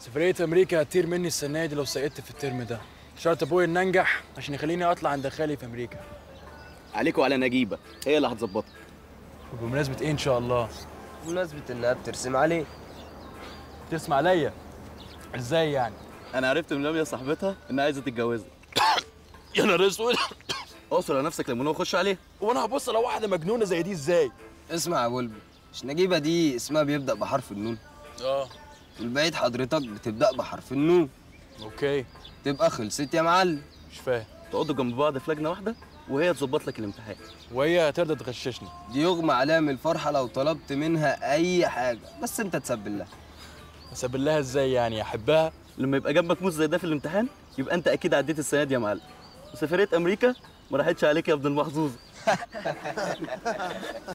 سفرية أمريكا هتطير مني السنة دي لو سقطت في الترم ده. شرط أبويا إن أنجح عشان يخليني أطلع عند خالي في أمريكا. عليك وعلى نجيبة. هي اللي هتظبطك. وبمناسبة إيه إن شاء الله؟ بمناسبة إنها بترسم عليه تسمع عليا؟ إزاي يعني؟ أنا عرفت من لميا صاحبتها إنها عايزة تتجوزها يا نهار أسود! اقصر على نفسك لما وخش عليه وأنا هبص على واحدة مجنونة زي دي إزاي؟ اسمع يا بلبل مش نجيبة دي اسمها بيبدأ بحرف النون. آه. والبعيد حضرتك بتبدأ بحرف النون. okay. تبقى خلصت يا معلم. مش فاهم. تقعدوا جنب بعض في لجنة واحدة؟ وهي تظبط لك الامتحان. وهي هترضى تغششني. دي يغمى عليها من الفرحة لو طلبت منها أي حاجة. بس أنت تسبل لها. أسبل لها إزاي يعني؟ أحبها؟ لما يبقى جنبك موز زي ده في الامتحان يبقى أنت أكيد عديت السنة دي يا معلم. وسفريه أمريكا ما راحتش عليك يا ابن المحظوظ.